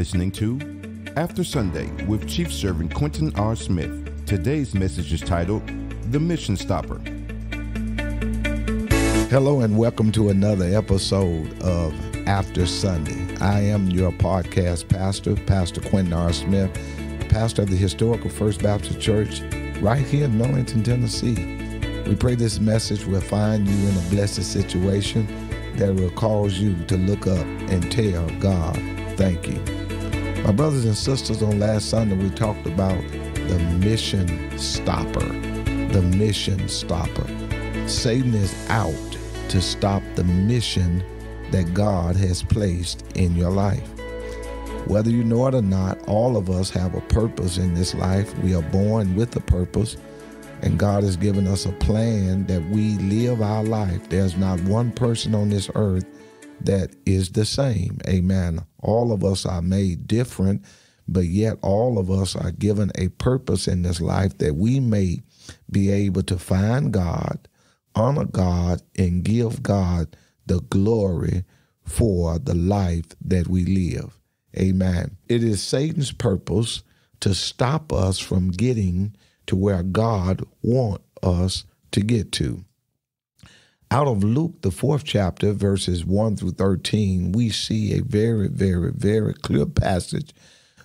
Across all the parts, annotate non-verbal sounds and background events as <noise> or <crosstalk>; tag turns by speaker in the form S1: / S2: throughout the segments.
S1: listening to After Sunday with Chief Servant Quentin R. Smith. Today's message is titled The Mission Stopper.
S2: Hello, and welcome to another episode of After Sunday. I am your podcast pastor, Pastor Quentin R. Smith, pastor of the historical First Baptist Church right here in Millington, Tennessee. We pray this message will find you in a blessed situation that will cause you to look up and tell God, thank you. My brothers and sisters, on last Sunday we talked about the mission stopper. The mission stopper. Satan is out to stop the mission that God has placed in your life. Whether you know it or not, all of us have a purpose in this life. We are born with a purpose, and God has given us a plan that we live our life. There's not one person on this earth that is the same. Amen. All of us are made different, but yet all of us are given a purpose in this life that we may be able to find God, honor God, and give God the glory for the life that we live. Amen. It is Satan's purpose to stop us from getting to where God wants us to get to. Out of Luke, the fourth chapter, verses 1 through 13, we see a very, very, very clear passage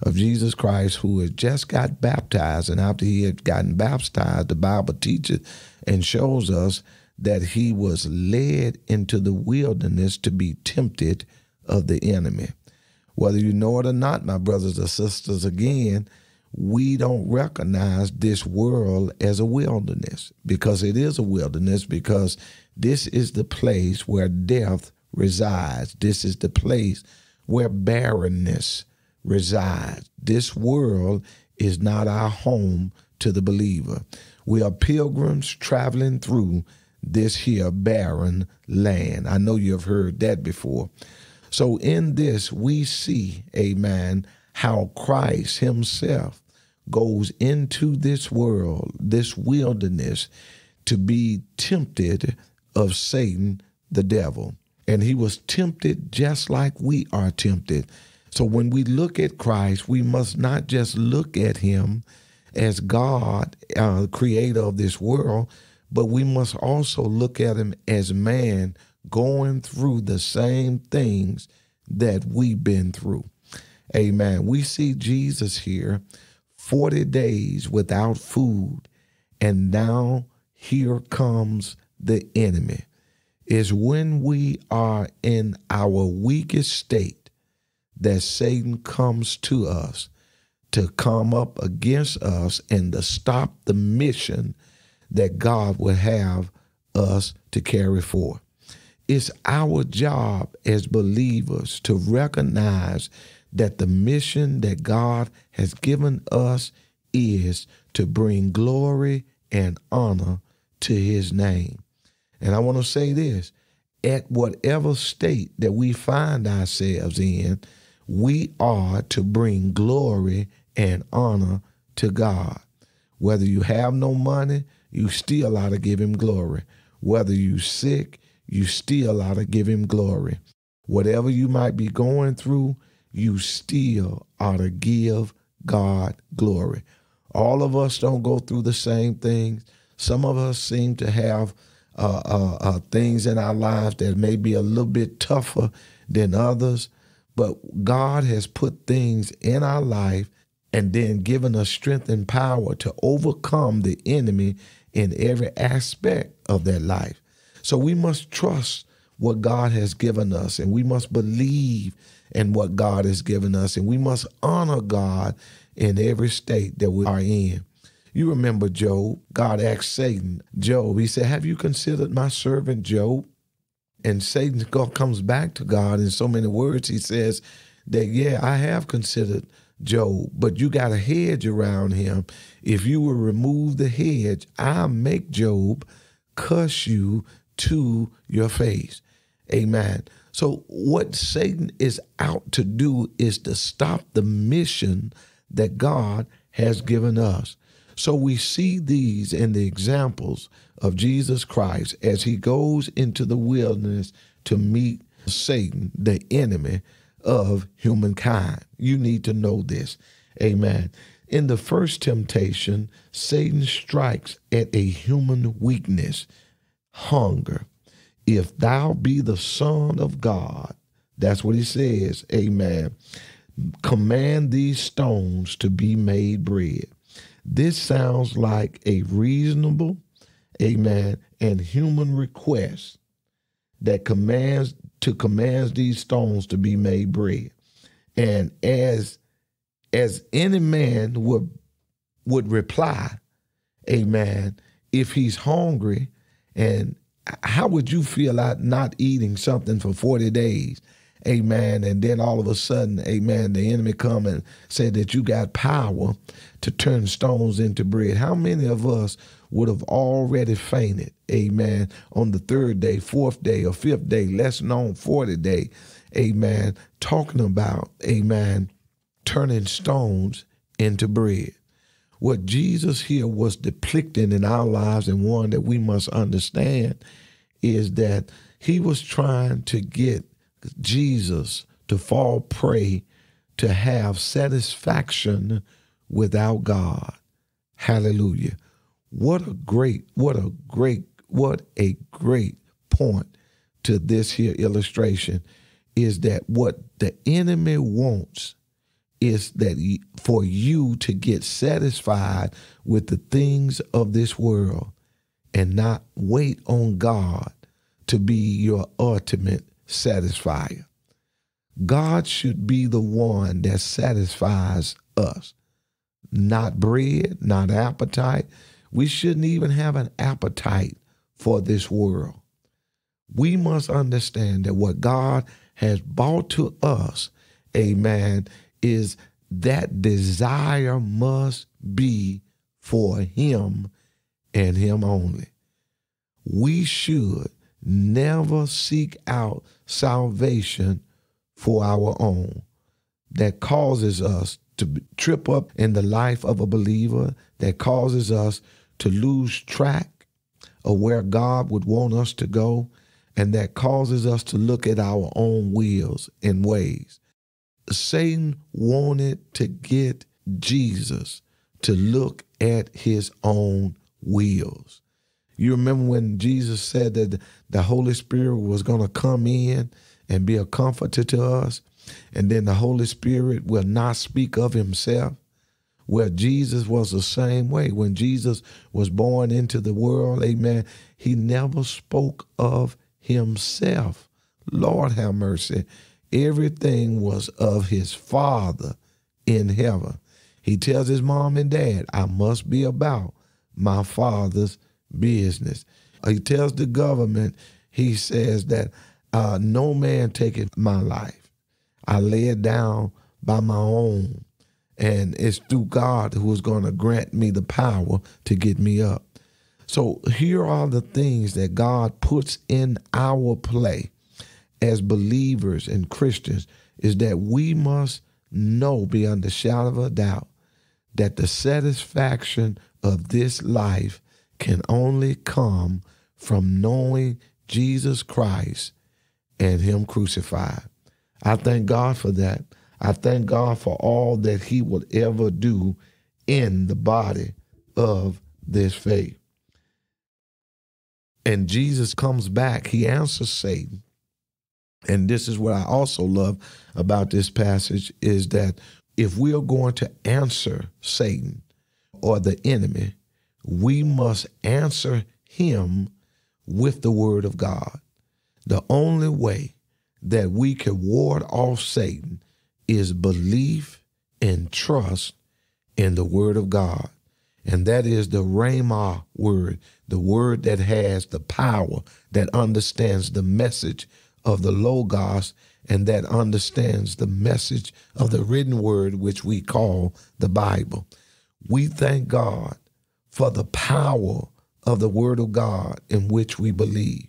S2: of Jesus Christ who had just got baptized. And after he had gotten baptized, the Bible teaches and shows us that he was led into the wilderness to be tempted of the enemy. Whether you know it or not, my brothers and sisters, again, we don't recognize this world as a wilderness because it is a wilderness because this is the place where death resides. This is the place where barrenness resides. This world is not our home to the believer. We are pilgrims traveling through this here barren land. I know you've heard that before. So in this, we see, amen, how Christ himself goes into this world, this wilderness, to be tempted of Satan, the devil. And he was tempted just like we are tempted. So when we look at Christ, we must not just look at him as God, uh, creator of this world, but we must also look at him as man going through the same things that we've been through. Amen. We see Jesus here 40 days without food, and now here comes the enemy. Is when we are in our weakest state that Satan comes to us to come up against us and to stop the mission that God would have us to carry forth. It's our job as believers to recognize that the mission that God has given us is to bring glory and honor to his name. And I want to say this at whatever state that we find ourselves in, we are to bring glory and honor to God. Whether you have no money, you still ought to give him glory. Whether you sick, you still ought to give him glory. Whatever you might be going through, you still ought to give God glory. All of us don't go through the same things. Some of us seem to have uh, uh, uh, things in our lives that may be a little bit tougher than others, but God has put things in our life and then given us strength and power to overcome the enemy in every aspect of their life. So we must trust what God has given us and we must believe in what God has given us and we must honor God in every state that we are in. You remember Job, God asked Satan, Job, he said, Have you considered my servant Job? And Satan comes back to God in so many words. He says that, Yeah, I have considered Job, but you got a hedge around him. If you will remove the hedge, I'll make Job cuss you to your face. Amen. So, what Satan is out to do is to stop the mission that God has given us. So, we see these in the examples of Jesus Christ as he goes into the wilderness to meet Satan, the enemy of humankind. You need to know this. Amen. In the first temptation, Satan strikes at a human weakness, hunger. If thou be the Son of God, that's what he says. Amen. Command these stones to be made bread. This sounds like a reasonable, amen, and human request that commands to commands these stones to be made bread. And as as any man would would reply, amen, if he's hungry and how would you feel out not eating something for 40 days amen. And then all of a sudden amen the enemy come and said that you got power to turn stones into bread. How many of us would have already fainted amen on the third day fourth day or fifth day less known 40 day amen talking about amen turning stones into bread? What jesus here was depicting in our lives and one that we must understand is that he was trying to get Jesus to fall prey to have satisfaction without God. Hallelujah. What a great, what a great, what a great point to this here illustration is that what the enemy wants is that for you to get satisfied with the things of this world and not wait on God to be your ultimate satisfier. God should be the one that satisfies us, not bread, not appetite. We shouldn't even have an appetite for this world. We must understand that what God has brought to us, amen, is that desire must be for Him and Him only. We should never seek out salvation for our own that causes us to trip up in the life of a believer, that causes us to lose track of where God would want us to go, and that causes us to look at our own wills and ways. Satan wanted to get Jesus to look at his own wills. You remember when Jesus said that the Holy Spirit was going to come in and be a comforter to us, and then the Holy Spirit will not speak of himself? Well, Jesus was the same way. When Jesus was born into the world, amen, he never spoke of himself. Lord have mercy. Everything was of his Father in heaven. He tells his mom and dad, I must be about my Father's business. He tells the government, he says that uh, no man taketh my life. I lay it down by my own. And it's through God who is going to grant me the power to get me up. So here are the things that God puts in our play as believers and Christians is that we must know beyond the shadow of a doubt that the satisfaction of this life can only come from knowing Jesus Christ and Him crucified. I thank God for that. I thank God for all that He will ever do in the body of this faith. And Jesus comes back, He answers Satan. And this is what I also love about this passage is that if we are going to answer Satan or the enemy, we must answer him with the word of God. The only way that we can ward off Satan is belief and trust in the word of God. And that is the Rhema word, the word that has the power, that understands the message of the Logos, and that understands the message of the written word, which we call the Bible. We thank God for the power of the Word of God in which we believe.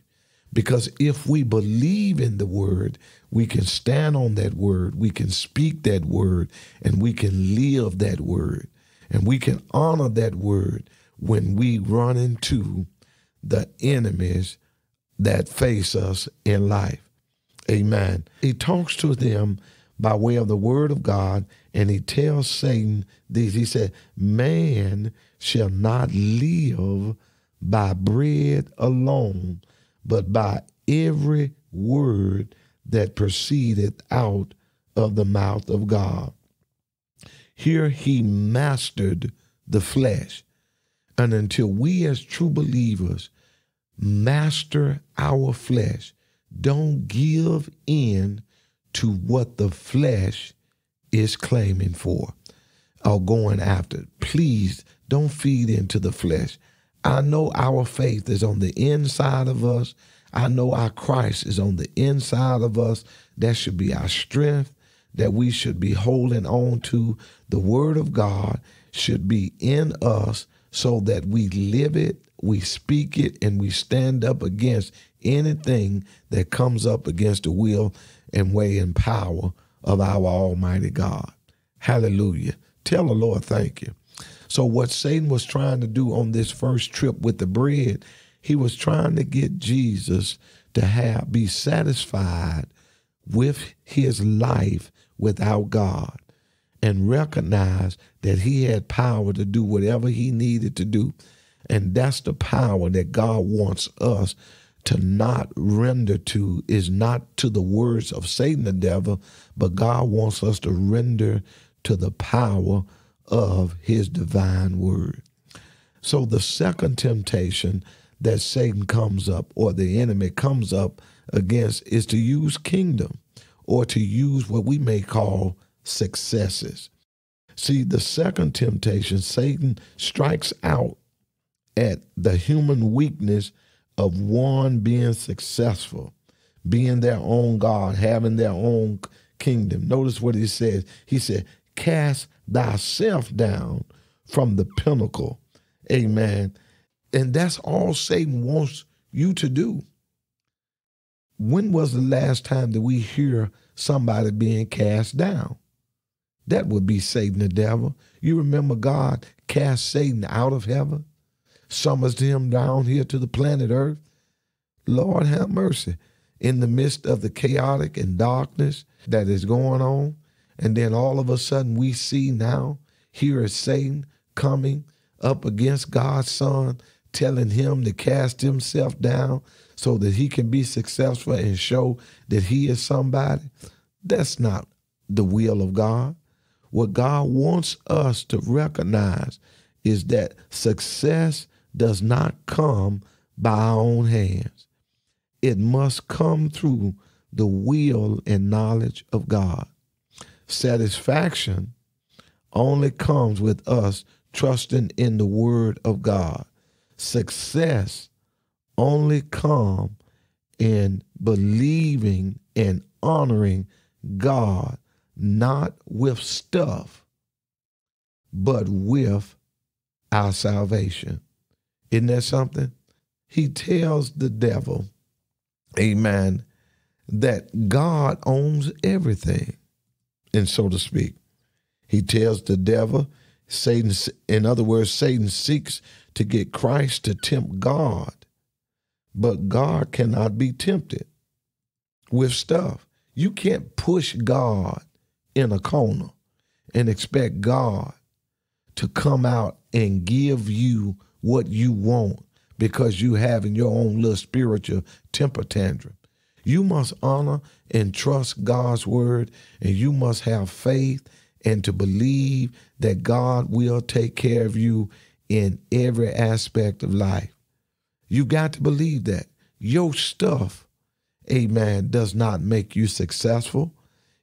S2: Because if we believe in the Word, we can stand on that Word, we can speak that Word, and we can live that Word. And we can honor that Word when we run into the enemies that face us in life. Amen. He talks to them by way of the word of God, and he tells Satan these. He said, Man shall not live by bread alone, but by every word that proceedeth out of the mouth of God. Here he mastered the flesh. And until we as true believers master our flesh, don't give in to what the flesh is claiming for or going after. Please don't feed into the flesh. I know our faith is on the inside of us. I know our Christ is on the inside of us. That should be our strength that we should be holding on to. The Word of God should be in us so that we live it, we speak it, and we stand up against anything that comes up against the will and way and power of our Almighty God. Hallelujah. Tell the Lord thank you. So, what Satan was trying to do on this first trip with the bread, he was trying to get Jesus to have be satisfied with his life without God and recognize that he had power to do whatever he needed to do. And that's the power that God wants us to not render to is not to the words of Satan the devil, but God wants us to render to the power of his divine word. So the second temptation that Satan comes up or the enemy comes up against is to use kingdom or to use what we may call successes. See, the second temptation, Satan strikes out at the human weakness of one being successful, being their own God, having their own kingdom. Notice what he says. He said, Cast thyself down from the pinnacle. Amen. And that's all Satan wants you to do. When was the last time that we hear somebody being cast down? That would be Satan the devil. You remember God cast Satan out of heaven, summons him down here to the planet Earth. Lord have mercy. In the midst of the chaotic and darkness that is going on, and then all of a sudden we see now, here is Satan coming up against God's Son, telling him to cast himself down so that he can be successful and show that he is somebody. That's not the will of God. What God wants us to recognize is that success does not come by our own hands. It must come through the will and knowledge of God. Satisfaction only comes with us trusting in the word of God. Success only come in believing and honoring God, not with stuff, but with our salvation. Isn't that something? He tells the devil, amen, that God owns everything, and so to speak. He tells the devil, Satan, in other words, Satan seeks to get Christ to tempt God but God cannot be tempted with stuff. You can't push God in a corner and expect God to come out and give you what you want because you have in your own little spiritual temper tantrum. You must honor and trust God's word, and you must have faith and to believe that God will take care of you in every aspect of life. You got to believe that. Your stuff, amen, does not make you successful.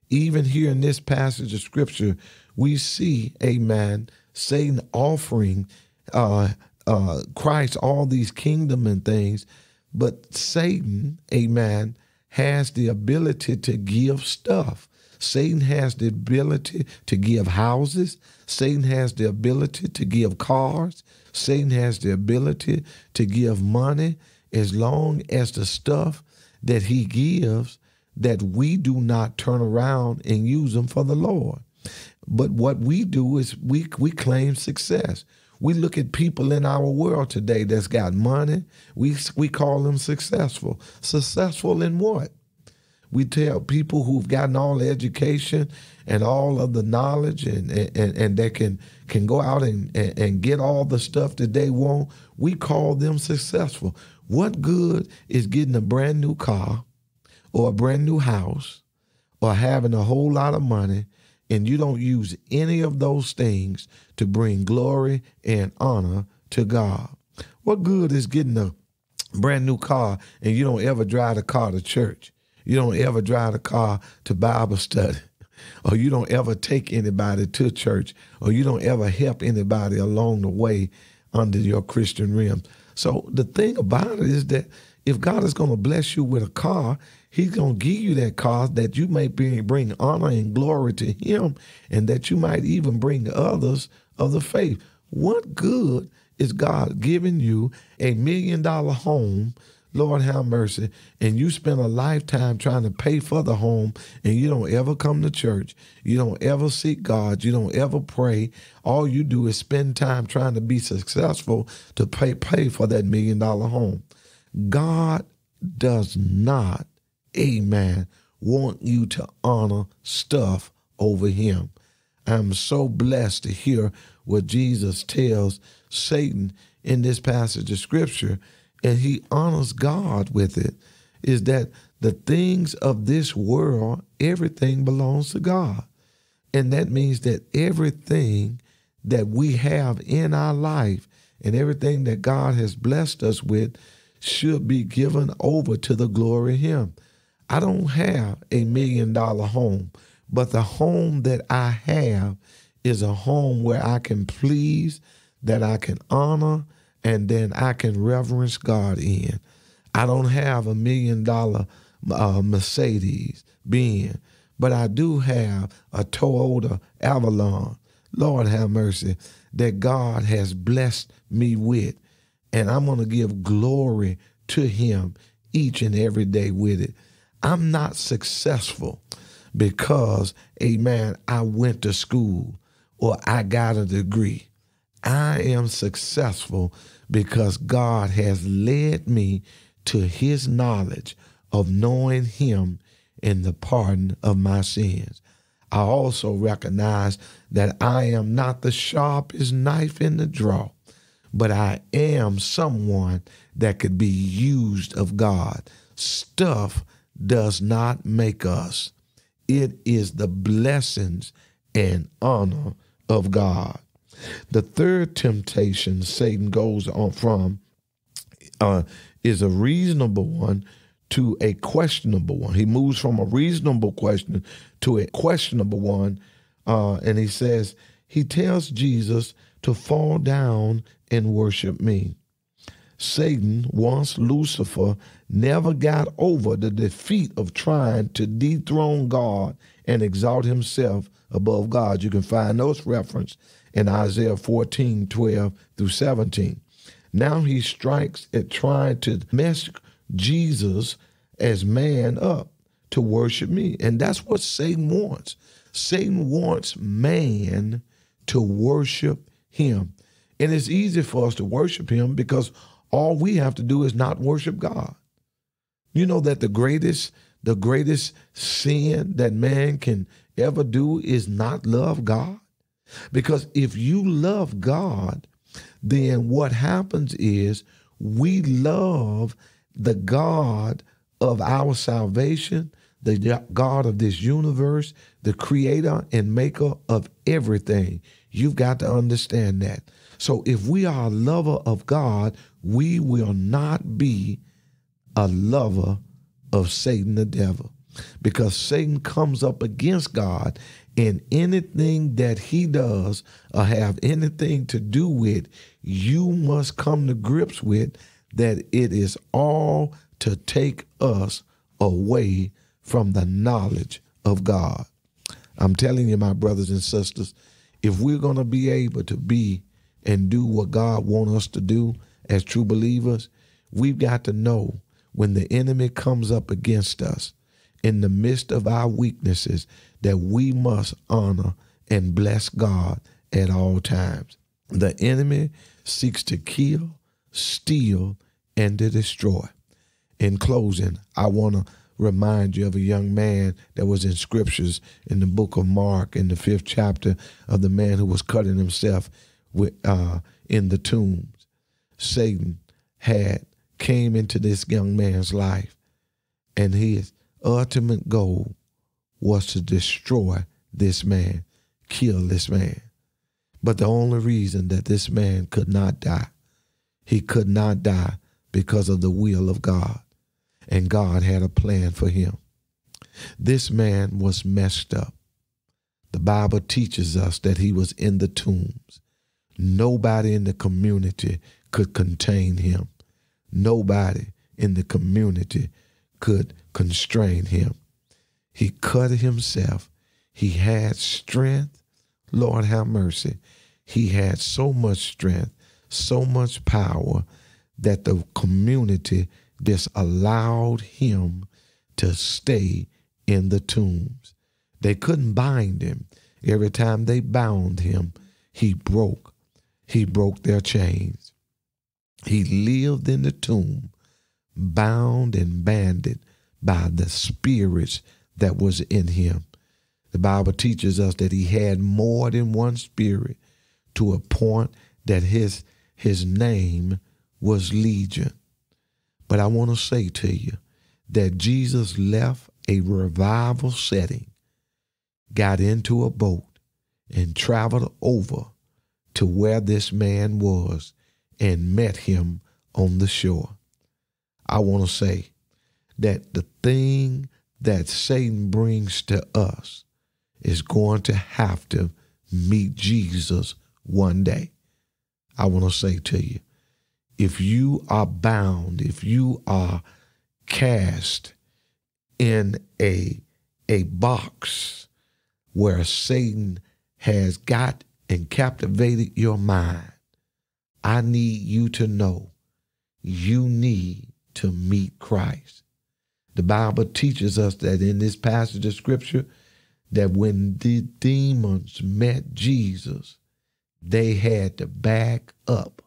S2: Even here in this passage of scripture, we see, amen, Satan offering uh, uh, Christ all these kingdom and things, but Satan, amen, has the ability to give stuff. Satan has the ability to give houses. Satan has the ability to give cars. Satan has the ability to give money as long as the stuff that he gives that we do not turn around and use them for the Lord. But what we do is we we claim success. We look at people in our world today that's got money. We we call them successful. Successful in what? We tell people who've gotten all the education and all of the knowledge and and, and they can can go out and, and, and get all the stuff that they want. We call them successful. What good is getting a brand new car or a brand new house or having a whole lot of money and you don't use any of those things to bring glory and honor to God? What good is getting a brand new car and you don't ever drive the car to church? You don't ever drive the car to Bible study <laughs> or you don't ever take anybody to church, or you don't ever help anybody along the way under your Christian rim. So the thing about it is that if God is going to bless you with a car, He's going to give you that car that you may bring honor and glory to Him, and that you might even bring others of the faith. What good is God giving you a million dollar home Lord have mercy, and you spend a lifetime trying to pay for the home and you don't ever come to church, you don't ever seek God, you don't ever pray. All you do is spend time trying to be successful to pay pay for that million dollar home. God does not, amen, want you to honor stuff over him. I'm so blessed to hear what Jesus tells Satan in this passage of scripture and he honors God with it, is that the things of this world, everything belongs to God. And that means that everything that we have in our life and everything that God has blessed us with should be given over to the glory of Him. I don't have a million dollar home, but the home that I have is a home where I can please, that I can honor, and then I can reverence God in. I don't have a million dollar uh, Mercedes Benz, but I do have a Toyota Avalon. Lord have mercy, that God has blessed me with. And I'm going to give glory to Him each and every day with it. I'm not successful because, amen, I went to school or I got a degree. I am successful because God has led me to his knowledge of knowing him in the pardon of my sins. I also recognize that I am not the sharpest knife in the draw, but I am someone that could be used of God. Stuff does not make us, it is the blessings and honor of God. The third temptation Satan goes on from uh, is a reasonable one to a questionable one. He moves from a reasonable question to a questionable one. Uh, and he says, he tells Jesus to fall down and worship me. Satan, wants Lucifer, never got over the defeat of trying to dethrone God and exalt himself above God. You can find those reference in Isaiah 14, 12 through 17. Now he strikes at trying to mess Jesus as man up to worship me. And that's what Satan wants. Satan wants man to worship him. And it's easy for us to worship him because all we have to do is not worship God. You know that the greatest the greatest sin that man can ever do is not love God? Because if you love God, then what happens is we love the God of our salvation, the God of this universe, the creator and maker of everything. You've got to understand that. So if we are a lover of God, we will not be a lover of Satan the devil. Because Satan comes up against God in anything that he does or have anything to do with, you must come to grips with that it is all to take us away from the knowledge of God. I'm telling you, my brothers and sisters, if we're going to be able to be and do what God wants us to do as true believers, we've got to know when the enemy comes up against us in the midst of our weaknesses that we must honor and bless God at all times. The enemy seeks to kill, steal, and to destroy. In closing, I want to remind you of a young man that was in scriptures in the book of Mark in the fifth chapter of the man who was cutting himself with, uh, in the tombs. Satan had came into this young man's life, and his ultimate goal was to destroy this man, kill this man. But the only reason that this man could not die, he could not die because of the will of God. And God had a plan for him. This man was messed up. The Bible teaches us that he was in the tombs. Nobody in the community could contain him. Nobody in the community could constrain him. He cut himself. He had strength. Lord have mercy. He had so much strength, so much power that the community just allowed him to stay in the tombs. They couldn't bind him. Every time they bound him, he broke. He broke their chains. He lived in the tomb, bound and banded by the spirits that was in him. The Bible teaches us that he had more than one spirit to a point that his his name was legion. But I want to say to you that Jesus left a revival setting, got into a boat, and traveled over to where this man was and met him on the shore. I want to say that the thing that Satan brings to us is going to have to meet Jesus one day. I want to say to you, if you are bound, if you are cast in a, a box where Satan has got and captivated your mind, I need you to know you need to meet Christ. The Bible teaches us that in this passage of scripture, that when the demons met Jesus, they had to back up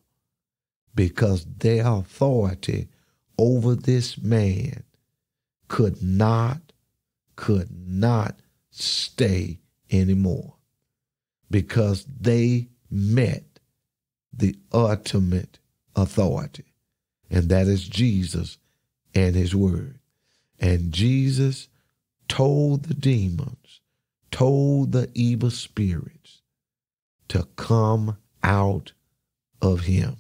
S2: because their authority over this man could not, could not stay anymore because they met the ultimate authority, and that is Jesus and his word. And Jesus told the demons, told the evil spirits to come out of him.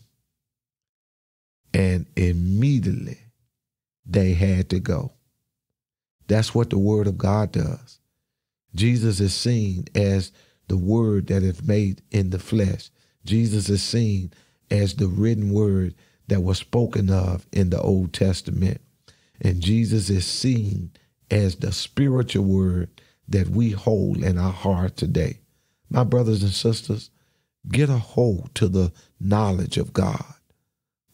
S2: And immediately they had to go. That's what the word of God does. Jesus is seen as the word that is made in the flesh. Jesus is seen as the written word that was spoken of in the Old Testament. And Jesus is seen as the spiritual word that we hold in our heart today. My brothers and sisters, get a hold to the knowledge of God.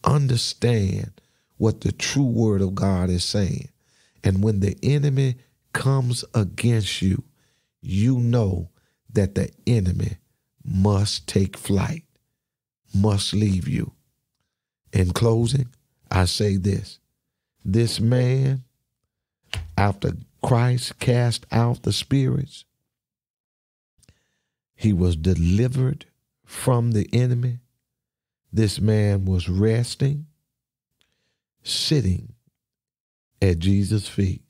S2: Understand what the true word of God is saying. And when the enemy comes against you, you know that the enemy must take flight, must leave you. In closing, I say this this man, after Christ cast out the spirits, he was delivered from the enemy. This man was resting, sitting at Jesus' feet.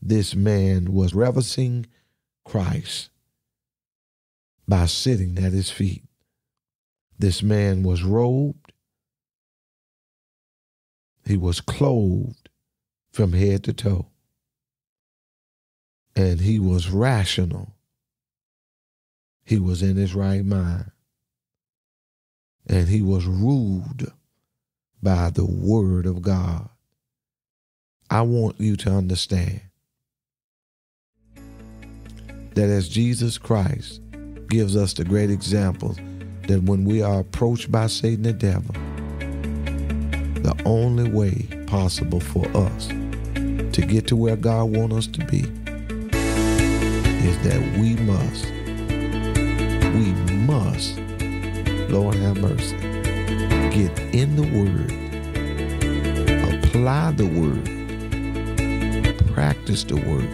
S2: This man was reverencing Christ by sitting at his feet. This man was robed. He was clothed from head to toe. And he was rational. He was in his right mind. And he was ruled by the word of God. I want you to understand that as Jesus Christ gives us the great example that when we are approached by Satan the devil, the only way possible for us to get to where God wants us to be is that we must, we must, Lord have mercy, get in the Word, apply the Word, practice the word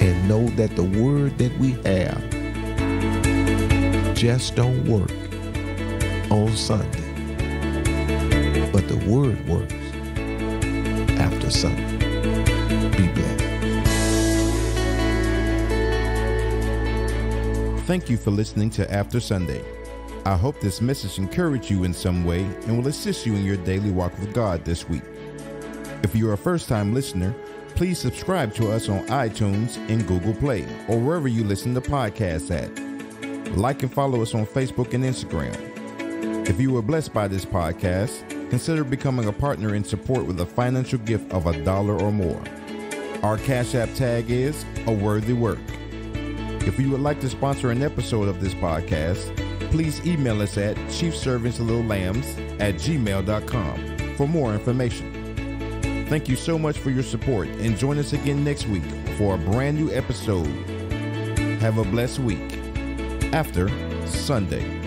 S2: and know that the word that we have just don't work on Sunday, but the word works after Sunday. Be blessed.
S1: Thank you for listening to After Sunday. I hope this message encouraged you in some way and will assist you in your daily walk with God this week. If you're a first time listener, please subscribe to us on iTunes and Google Play or wherever you listen to podcasts at. Like and follow us on Facebook and Instagram. If you were blessed by this podcast, consider becoming a partner in support with a financial gift of a dollar or more. Our Cash App tag is A Worthy Work. If you would like to sponsor an episode of this podcast, please email us at chiefservantslittlelambs at gmail.com for more information. Thank you so much for your support and join us again next week for a brand new episode. Have a blessed week after Sunday.